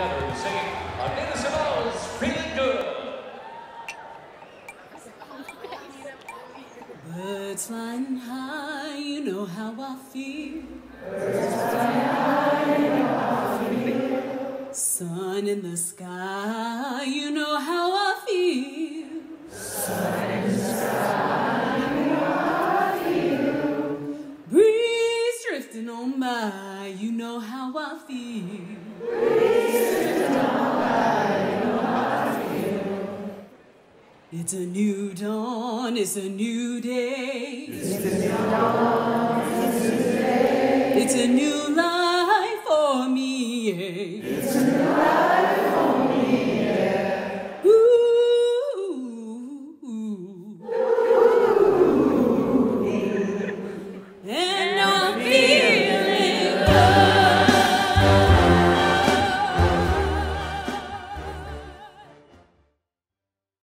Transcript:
together and singing Nina Simone's Feeling Good. Birds flying high, you know how I feel. Birds flying high, you know how I feel. Sun in the sky, you know how I feel. Sun in the sky, you know how I feel. Breeze drifting on by, you know how I feel. It's a new dawn, it's a new day. It's a new life.